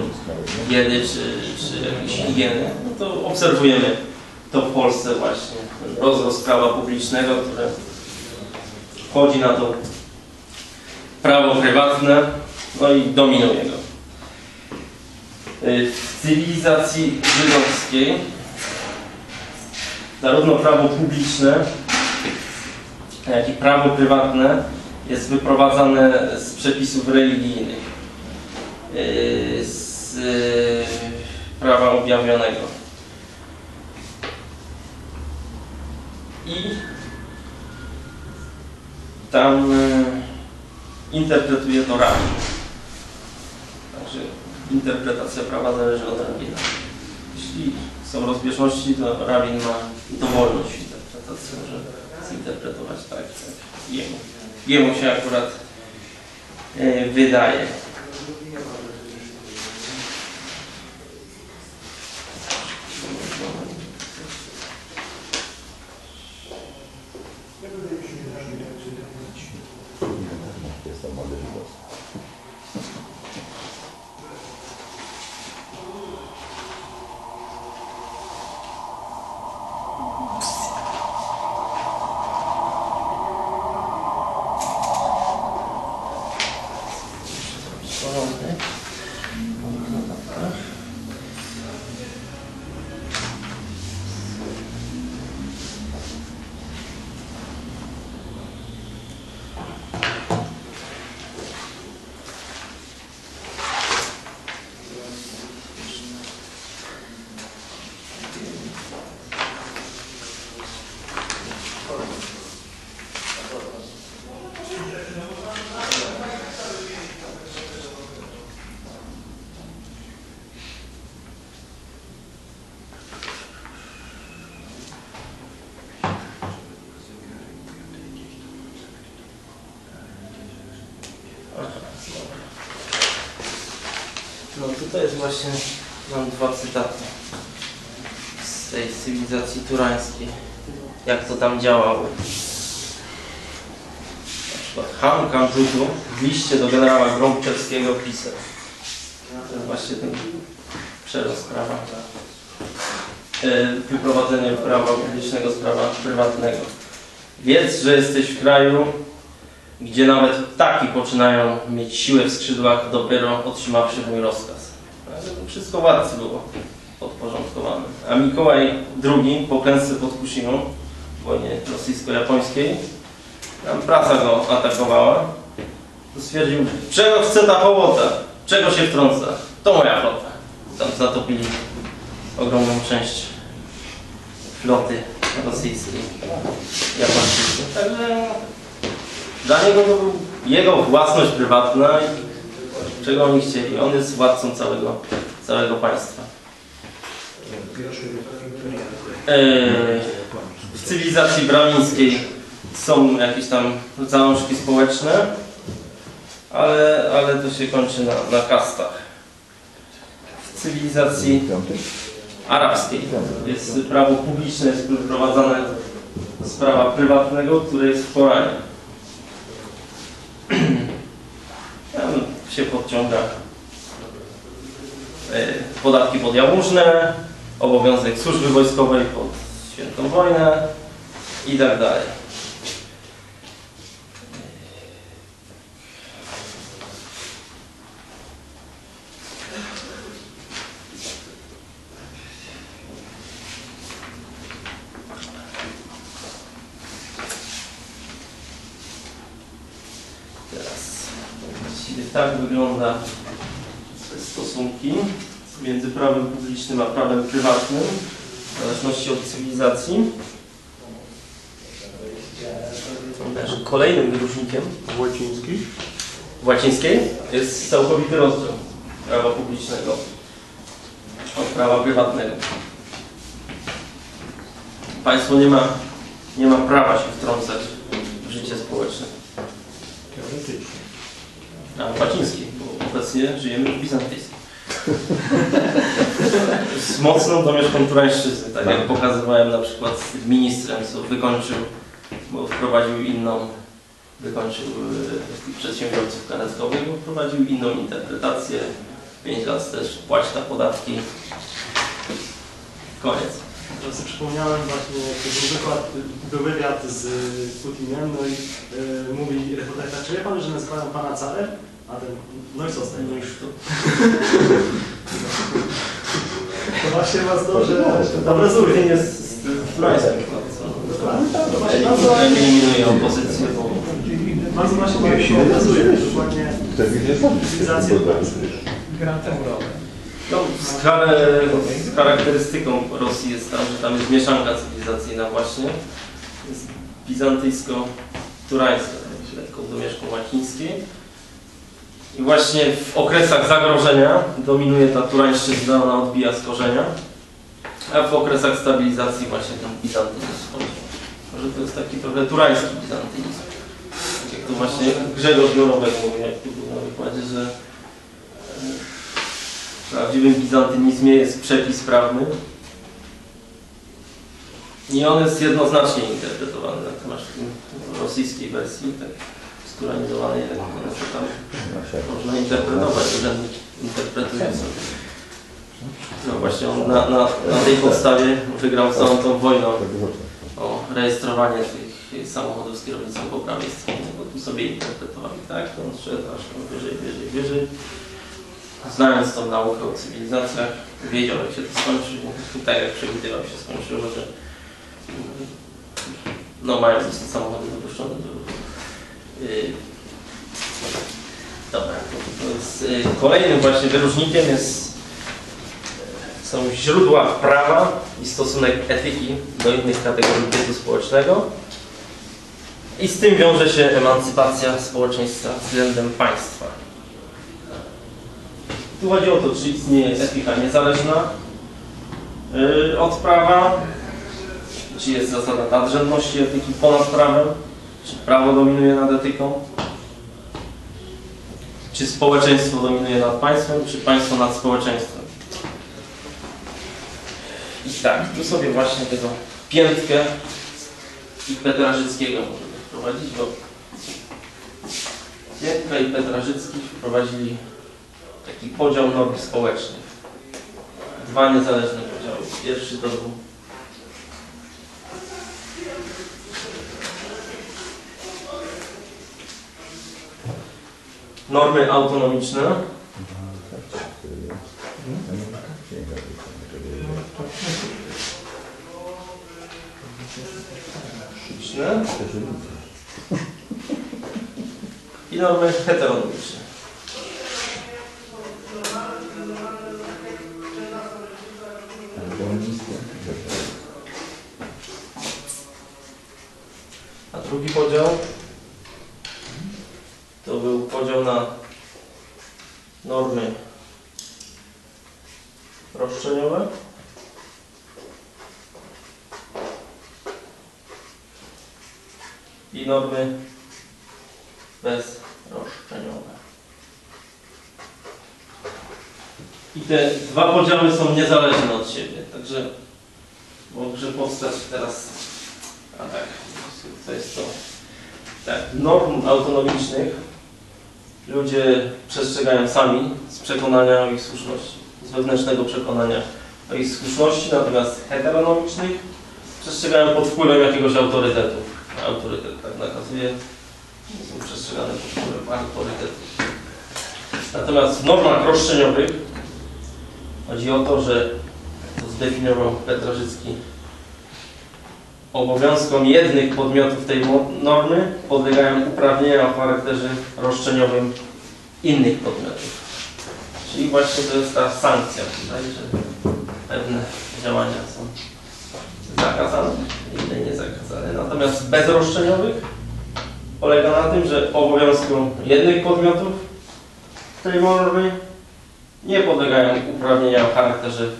biedy, czy, czy jakiejś higieny, no to obserwujemy to w Polsce właśnie, rozrost prawa publicznego, które wchodzi na to prawo prywatne, no i dominuje go. Y, W cywilizacji żydowskiej zarówno prawo publiczne, jak i prawo prywatne jest wyprowadzane z przepisów religijnych, y, z y, prawa objawionego. I tam y, interpretuje to rabin. Także interpretacja prawa zależy od rabina. Jeśli są rozbieżności, to rabin ma dowolność interpretacji, może zinterpretować tak, jak jemu, jemu się akurat y, wydaje. Jest to model żydowski. Porządny. No tutaj jest właśnie, mam dwa cytaty z tej cywilizacji turańskiej. Jak to tam działało. Na przykład Han Kanjutu w liście do generała Grąbczewskiego pisał. To jest właśnie ten przerost prawa. E, Wyprowadzenie prawa publicznego z prawa prywatnego. Wiedz, że jesteś w kraju, gdzie nawet ptaki poczynają mieć siłę w skrzydłach dopiero otrzymawszy mój rozkaz. Wszystko władcy było podporządkowane. A Mikołaj II po klęsce pod Kushimą w wojnie rosyjsko-japońskiej, tam praca go atakowała, to stwierdził, czego chce ta hołota, czego się wtrąca, to moja flota. Tam zatopili ogromną część floty rosyjskiej, japońskiej. Także dla niego to był jego własność prywatna czego oni chcieli. On jest władcą całego, całego państwa. Eee, w cywilizacji bramińskiej są jakieś tam zalążki społeczne, ale, ale to się kończy na, na kastach. W cywilizacji arabskiej jest prawo publiczne, jest wyprowadzane z prawa prywatnego, które jest w Koranie. Się podciąga e, podatki podjałmużne, obowiązek służby wojskowej pod świętą wojnę i tak dalej. Teraz właściwie tak wygląda stosunki między prawem publicznym a prawem prywatnym w zależności od cywilizacji. Też Kolejnym wyróżnikiem Łaciński? w łacińskiej jest całkowity rozdział prawa publicznego od prawa prywatnego. Państwo nie ma, nie ma prawa się wtrącać w życie społeczne. Teoretycznie. Łacińskiej, bo obecnie żyjemy w bizantyjskiej. Z mocną domieszką turańszczyzny, tak jak pokazywałem na przykład ministrem, co wykończył, bo wprowadził inną, wykończył e, przedsiębiorców karetkowych, bo wprowadził inną interpretację. 5 lat też płać na podatki. Koniec. Ja sobie przypomniałem właśnie, był wykład, był wywiad z Putinem, no i e, mówi reporter, czy wie pan, że nazywają pana carem? A ten, no i co z tego? No już to To właśnie was dobrze obrazuje. jest z turańskim. To właśnie bardzo, Eliminuje opozycję, bo bardzo właśnie obrazuje, dokładnie Kto widzę sam No, skalę, z charakterystyką Rosji jest tam, że tam jest mieszanka cywilizacyjna właśnie. Jest bizantyjsko-turańska, z lekką domieszką łacińskiej. I właśnie w okresach zagrożenia dominuje ta turańszczyzna, ona odbija z korzenia. A w okresach stabilizacji właśnie ten bizantyzm. Może to jest taki trochę turański bizantyzm. Tak jak tu właśnie Grzegorz Jorobek mówił, jak tu na wykładzie, że w prawdziwym bizantynizmie jest przepis prawny i on jest jednoznacznie interpretowany. Jak masz w rosyjskiej wersji, tak skuranizowanej, jak tam można interpretować, urzędnik interpretuje sobie. No właśnie on na, na, na tej podstawie wygrał całą tą wojnę o rejestrowanie tych samochodów z kierownicą po prawej stronie, bo tu sobie interpretowali, tak? On szedł aż wyżej, wyżej, wyżej. Znając tą naukę o cywilizacjach, wiedział jak się to skończy. Tak jak przewidywał się skończyło, że no mają zostać samochody dopuszczone do. Yy, Dobra, jest, yy, kolejnym właśnie wyróżnikiem jest są źródła prawa i stosunek etyki do innych kategorii bytu społecznego. I z tym wiąże się emancypacja społeczeństwa względem państwa. Tu chodzi o to, czy istnieje etyka niezależna yy, od prawa, czy jest zasada nadrzędności etyki ponad prawem, czy prawo dominuje nad etyką, czy społeczeństwo dominuje nad państwem, czy państwo nad społeczeństwem. I tak, tu sobie właśnie tego piętkę i Petrażyckiego możemy wprowadzić, bo Piętka i Petrażycki wprowadzili taki podział norm społecznych. Dwa niezależne podziały. Pierwszy to był normy autonomiczne, i normy heteronomiczne. A drugi podział? To był podział na normy roszczeniowe. I normy bezroszczeniowe. I te dwa podziały są niezależne od siebie, także może powstać teraz, a tak, to jest to, tak, norm autonomicznych ludzie przestrzegają sami z przekonania o ich słuszności, z wewnętrznego przekonania o ich słuszności, natomiast heteronomicznych przestrzegają pod wpływem jakiegoś autorytetu. Autorytet tak nakazuje, są przestrzegane pod wpływem autorytetu. Natomiast w normach roszczeniowych chodzi o to, że to zdefiniował Petrarzycki obowiązkom jednych podmiotów tej normy podlegają uprawnienia o charakterze roszczeniowym innych podmiotów. Czyli właśnie to jest ta sankcja tutaj, że pewne działania są zakazane, inne niezakazane. Natomiast bezroszczeniowych polega na tym, że obowiązkom jednych podmiotów tej normy nie podlegają uprawnienia o charakterze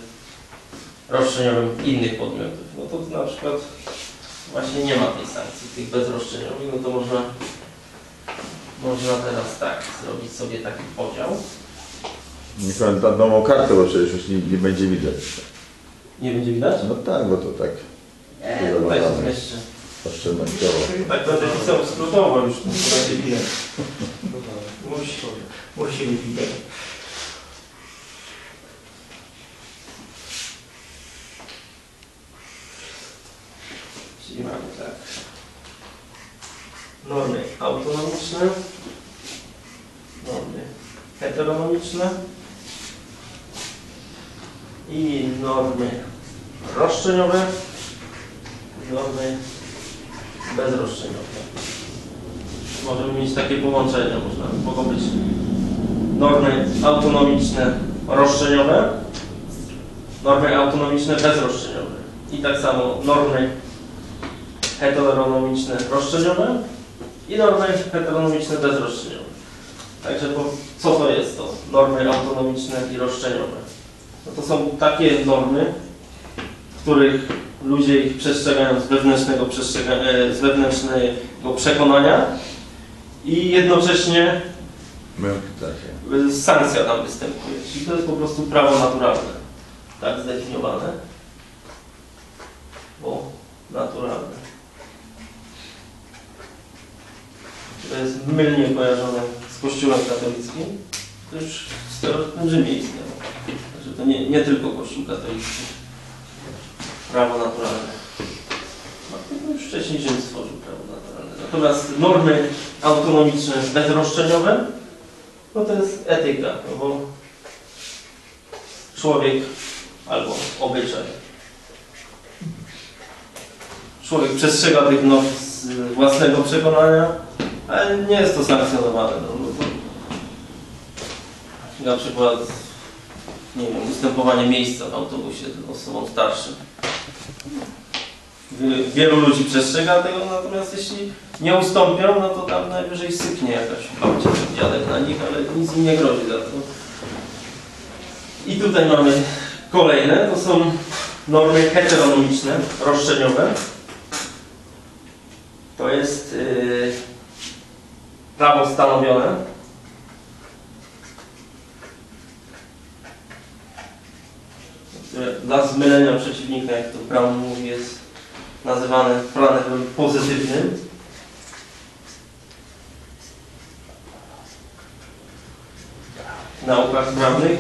roszczeniowym innych podmiotów. No to na przykład właśnie nie ma tej sankcji, tych bezroszczeniowych, no to można, można teraz tak zrobić sobie taki podział. Niech pan da nową kartę, bo przecież już nie, nie będzie widać. Nie będzie widać? No tak, bo to tak Nie, tutaj się zmieszczę. oszczędnościowo. Tak będę pisał skrótowo już. to będzie widać. Musi, musi widać. Normy autonomiczne, normy heteronomiczne. I normy roszczeniowe, normy bezroszczeniowe. Możemy mieć takie połączenia, można mogą być normy autonomiczne roszczeniowe, normy autonomiczne bezroszczeniowe. I tak samo normy heteronomiczne roszczeniowe i normy heteronomiczne bezroszczeniowe. Także co to jest to? Normy autonomiczne i roszczeniowe. No to są takie normy, w których ludzie ich przestrzegają z wewnętrznego, przestrzega, e, z wewnętrznego przekonania i jednocześnie sankcja tam występuje. Czyli to jest po prostu prawo naturalne. Tak zdefiniowane. Bo naturalne. To jest mylnie kojarzone z Kościołem katolickim. To już w starożytnym Rzymie istniało. Także to nie, nie tylko Kościół katolicki. Prawo naturalne. No, to już wcześniej Rzym stworzył prawo naturalne. Natomiast normy autonomiczne bezroszczeniowe no to jest etyka, no bo człowiek albo obyczaj. Człowiek przestrzega tych norm z własnego przekonania, ale nie jest to sankcjonowane. No, no to na przykład, nie wiem, ustępowanie miejsca w autobusie osobom starszym. Wie- Wielu ludzi przestrzega tego, natomiast jeśli nie ustąpią, no to tam najwyżej syknie jakaś babcia czy dziadek na nich, ale nic im nie grozi za to. I tutaj mamy kolejne, to są normy heteronomiczne, roszczeniowe. To jest yy, prawo stanowione. Dla zmylenia przeciwnika, jak to Brown mówi, jest nazywane prawem pozytywnym. Naukach prawnych.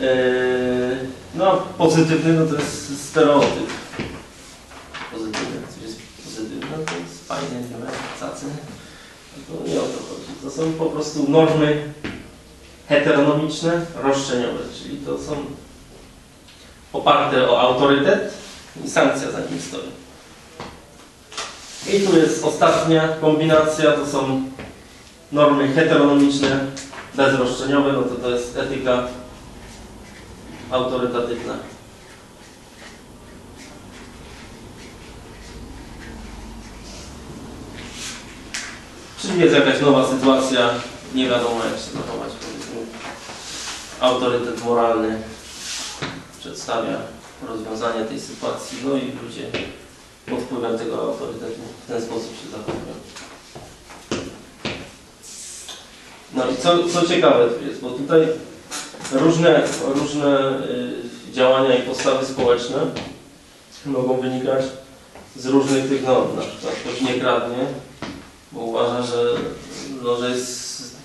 Yy, no, pozytywny no to jest stereotyp. Pozytywny, coś jest pozytywne, to jest fajnie, nie wiem, cacy. No nie o to chodzi. To są po prostu normy heteronomiczne, roszczeniowe, czyli to są oparte o autorytet i sankcja za nim stoi. I tu jest ostatnia kombinacja, to są normy heteronomiczne, bezroszczeniowe, no to to jest etyka autorytatywna. Czyli jest jakaś nowa sytuacja, nie wiadomo jak się zachować. Autorytet moralny przedstawia rozwiązanie tej sytuacji, no i ludzie pod wpływem tego autorytetu w ten sposób się zachowują. No i co, co ciekawe tu jest, bo tutaj różne, różne y, działania i postawy społeczne mogą wynikać z różnych tych norm. Na przykład ktoś nie kradnie, bo uważa, że, no, że jest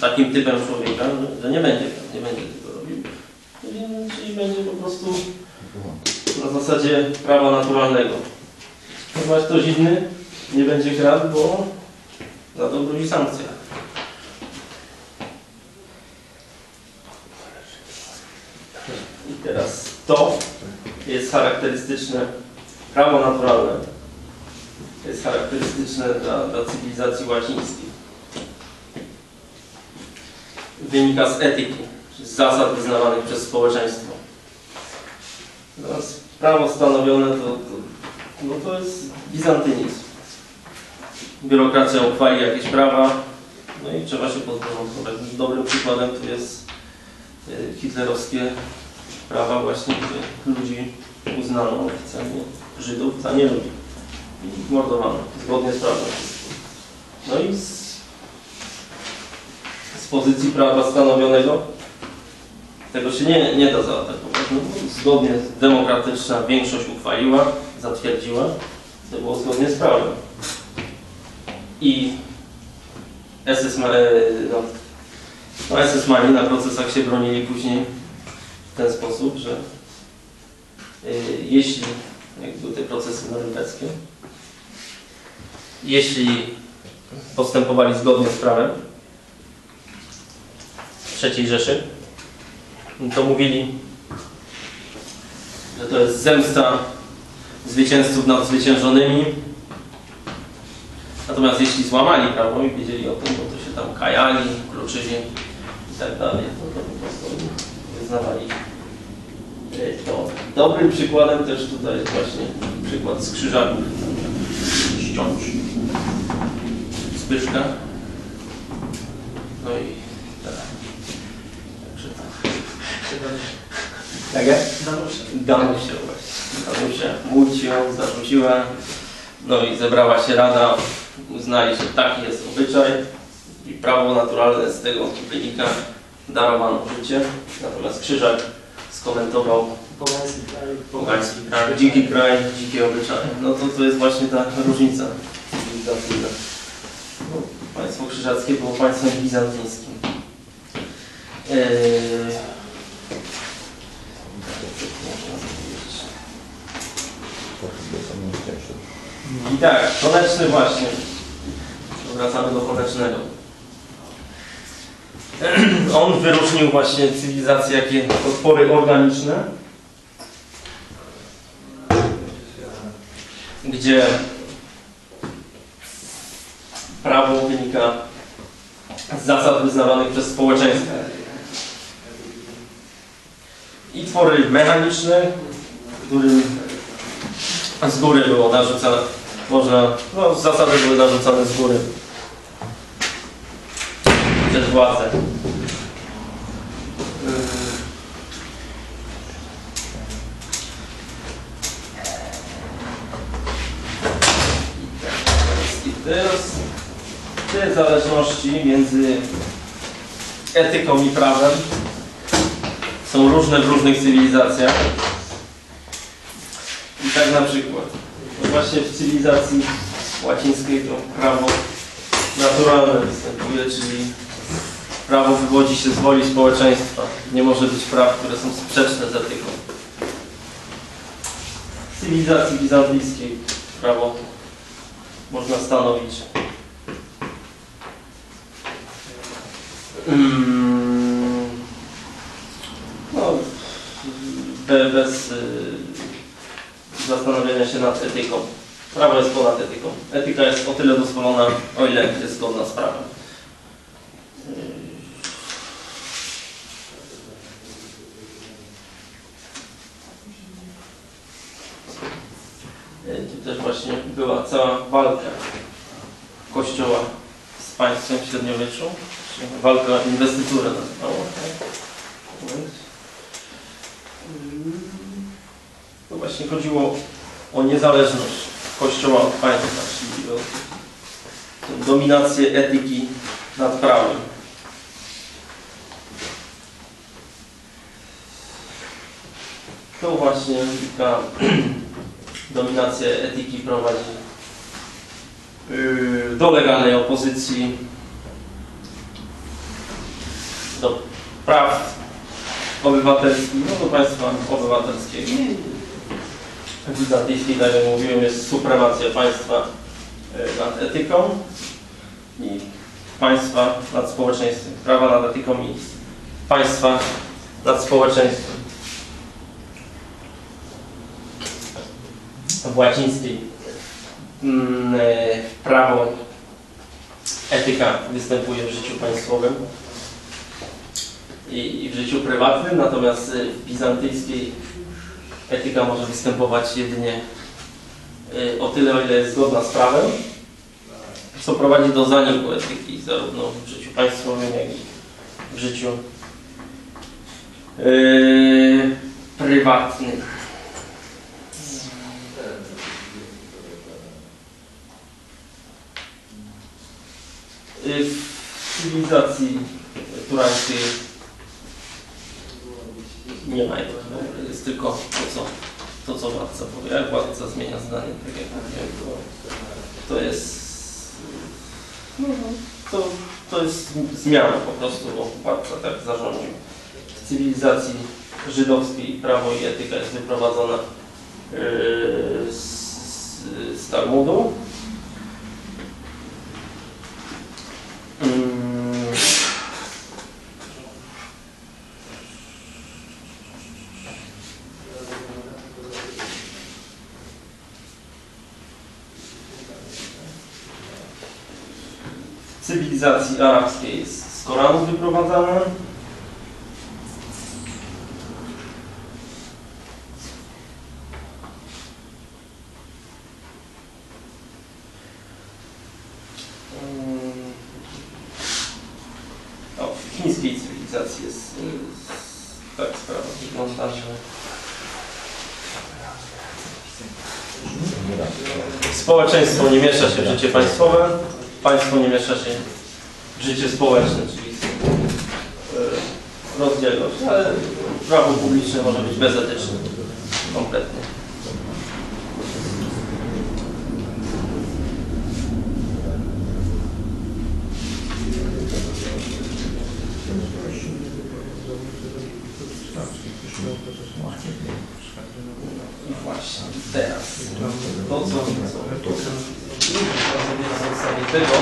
takim typem człowieka, że, nie będzie, nie będzie tego robił. Czyli będzie po prostu na zasadzie prawa naturalnego. Chyba ktoś inny nie będzie kradł, bo za to grozi sankcja. I teraz to jest charakterystyczne, prawo naturalne jest charakterystyczne dla, dla cywilizacji łacińskiej. Wynika z etyki, z zasad wyznawanych przez społeczeństwo. Teraz prawo stanowione to, to, no to jest bizantynizm. Biurokracja uchwali jakieś prawa, no i trzeba się podporządkować. Dobrym przykładem tu jest e, hitlerowskie prawa właśnie, gdzie ludzi uznano oficjalnie Żydów za nie ludzi mordowano zgodnie z prawem. No i z, z pozycji prawa stanowionego tego się nie, nie da zaatakować. No, zgodnie demokratyczna większość uchwaliła, zatwierdziła, to było zgodnie z prawem. I SS, e, no, no SS-mani na procesach się bronili później w ten sposób, że y, jeśli, jak były te procesy norymberskie, jeśli postępowali zgodnie z prawem III Rzeszy, to mówili, że to jest zemsta zwycięzców nad zwyciężonymi. Natomiast jeśli złamali prawo i wiedzieli o tym, bo to się tam kajali, kluczyli i tak dalej, to, to po prostu wyznawali e, to. Dobrym przykładem też tutaj jest właśnie przykład z Ściąż. Zbyszka. No i tak. Także tak. Tak jest? Danusia właśnie. Danusia muci ją zarzuciła. No i zebrała się rada. Uznali, że taki jest obyczaj i prawo naturalne z tego wynika. Darowano życie. Natomiast Krzyżak skomentował Pogański kraj, Pogański kraj, dziki kraj, dzikie obyczaje. No to to jest właśnie ta różnica cywilizacyjna. No, państwo krzyżackie było państwem bizantyńskim. Eee... I tak, koneczny właśnie. Wracamy do konecznego. On wyróżnił właśnie cywilizacje jakie otwory organiczne, gdzie prawo wynika z zasad wyznawanych przez społeczeństwo. I twory mechaniczne, którym z góry było narzucane, można, no zasady były narzucane z góry przez władzę. I teraz te zależności między etyką i prawem są różne w różnych cywilizacjach. I tak na przykład, no właśnie w cywilizacji łacińskiej to prawo naturalne występuje, czyli prawo wywodzi się z woli społeczeństwa. Nie może być praw, które są sprzeczne z etyką. W cywilizacji bizantyjskiej prawo można stanowić mm, no, be, bez y, zastanowienia się nad etyką. Prawo jest ponad etyką. Etyka jest o tyle dozwolona, o ile jest zgodna z prawem. Y, Tu też właśnie była cała walka Kościoła z państwem w średniowieczu. Walka inwestyturę nazywało. tak? Mm, To właśnie chodziło o niezależność Kościoła od państwa, czyli o dominację etyki nad prawem. To właśnie ta dominacja etyki prowadzi yy, do legalnej opozycji do praw obywatelskich, no do państwa obywatelskiego. bizantyjskiej, tak jak mówiłem, jest supremacja państwa e, nad etyką i państwa nad społeczeństwem. Prawa nad etyką i państwa nad społeczeństwem. W łacińskiej prawo, etyka występuje w życiu państwowym i, i w życiu prywatnym, natomiast e, w bizantyjskiej etyka może występować jedynie e, o tyle, o ile jest zgodna z prawem, co prowadzi do zaniku etyki zarówno w życiu państwowym, jak i w życiu yy, prywatnym. W cywilizacji turańskiej nie ma ogóle. jest tylko to, co, to, co władca powie. Jak władca zmienia zdanie, tak jak mówiłem, to, to jest no, to, to jest zmiana po prostu, bo władca tak zarządził. W cywilizacji żydowskiej prawo i etyka jest wyprowadzona yy, z, z Talmudu. Mm. W cywilizacji arabskiej jest z Koranu wyprowadzana. Mm. O, w chińskiej cywilizacji jest y, tak sprawa wygląda, że społeczeństwo nie miesza się w życie państwowe, państwo nie miesza się w życie społeczne, czyli e, rozdzielność, ale prawo publiczne może być bezetyczne kompletnie. I właśnie teraz to, co, co na podstawie tego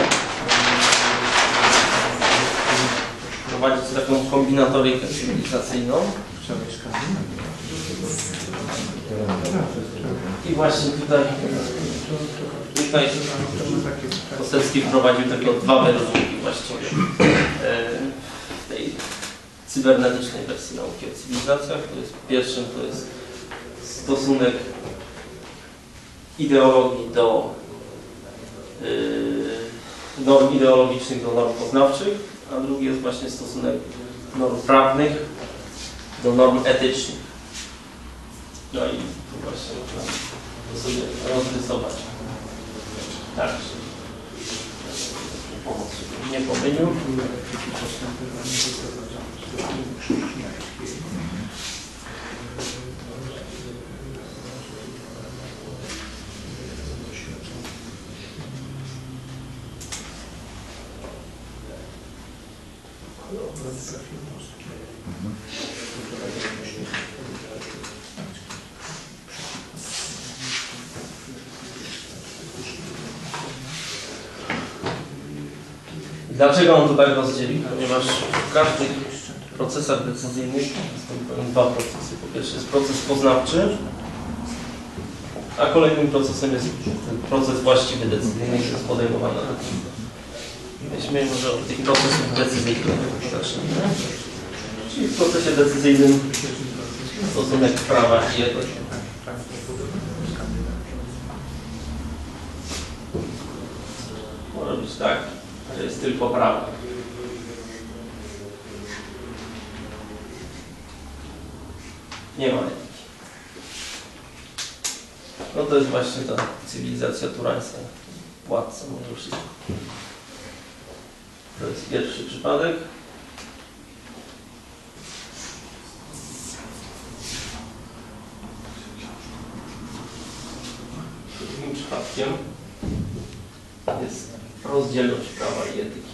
prowadzić taką kombinatorykę cywilizacyjną. I właśnie tutaj, tutaj Kostecki wprowadził tylko dwa wyrobniki właściwie e, w tej cybernetycznej wersji nauki o cywilizacjach. To jest pierwszym to jest stosunek ideologii do yy, norm ideologicznych do norm poznawczych, a drugi jest właśnie stosunek norm prawnych do norm etycznych. No i tu właśnie można to sobie rozrysować. Tak. Nie pomylił. Dlaczego on to tak rozdzielił? Ponieważ w każdych procesach decyzyjnych występują dwa procesy. Po pierwsze jest proces poznawczy, a kolejnym procesem jest proces właściwy decyzyjny, który jest podejmowany. Weźmy może od tych procesów decyzyjnych zacznijmy. Czyli w procesie decyzyjnym stosunek prawa i etyki. Może być tak, że jest tylko prawo. Nie ma etyki. No to jest właśnie ta cywilizacja turańska. Władca może wszystko. To jest pierwszy przypadek. Drugim przypadkiem jest rozdzielność prawa i etyki.